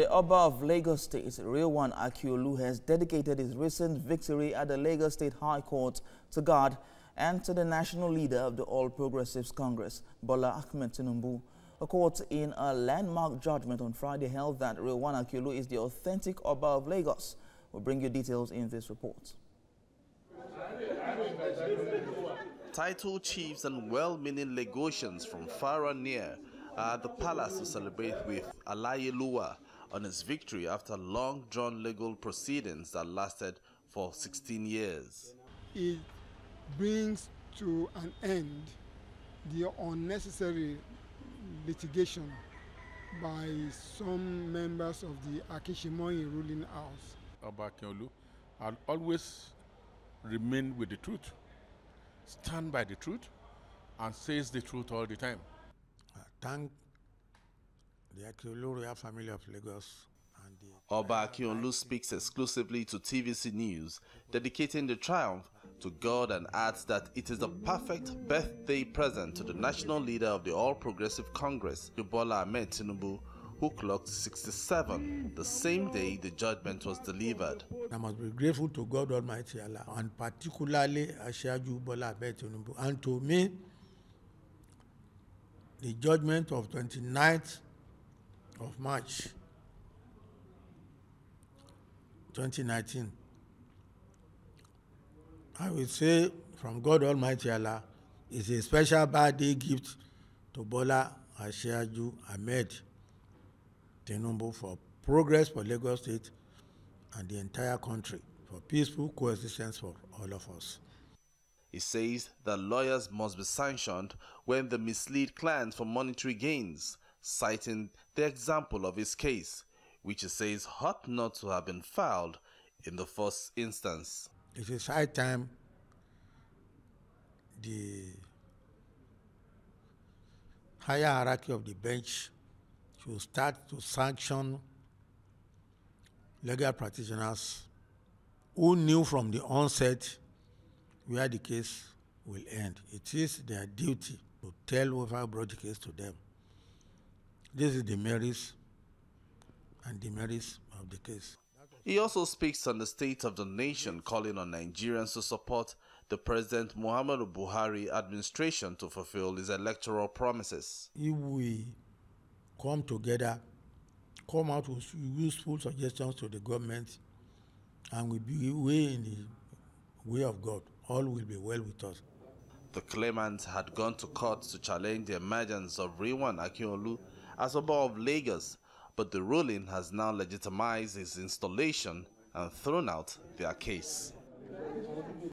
The Oba of Lagos State, Rilwan Akiolu, has dedicated his recent victory at the Lagos State High Court to God and to the national leader of the All Progressives Congress, Bola Ahmed Tinubu. A court in a landmark judgment on Friday held that Rilwan Akiolu is the authentic Oba of Lagos. We'll bring you details in this report. Title chiefs and well-meaning Lagosians from far and near are at the palace to celebrate with Alayeluwa, on his victory after long-drawn legal proceedings that lasted for 16 years. It brings to an end the unnecessary litigation by some members of the Akishimoyi ruling house. Oba Akiolu I'll always remain with the truth, stand by the truth, and says the truth all the time. I thank the Akiolu family of Lagos. And the Oba Akiolu speaks exclusively to TVC News, dedicating the triumph to God and adds that it is the perfect birthday present to the national leader of the All Progressive Congress, Bola Ahmed Tinubu, who clocked 67 the same day the judgment was delivered. I must be grateful to God Almighty Allah and particularly Asiwaju Bola Ahmed Tinubu and to me the judgment of 29th of March 2019. I will say from God Almighty Allah is a special birthday gift to Bola Asiwaju Ahmed Tinubu for progress for Lagos State and the entire country for peaceful coexistence for all of us. He says that lawyers must be sanctioned when they mislead clients for monetary gains, citing the example of his case, which he says ought not to have been filed in the first instance. It is high time the higher hierarchy of the bench should start to sanction legal practitioners who knew from the onset where the case will end. It is their duty to tell whoever brought the case to them. This is the merits and the merits of the case. He also speaks on the state of the nation, calling on Nigerians to support the President Muhammadu Buhari administration to fulfill his electoral promises. If we come together, come out with useful suggestions to the government, and we be way in the way of God, all will be well with us. The claimant had gone to court to challenge the emergence of Rilwan Akiolu as Oba of Lagos, but the ruling has now legitimized his installation and thrown out their case.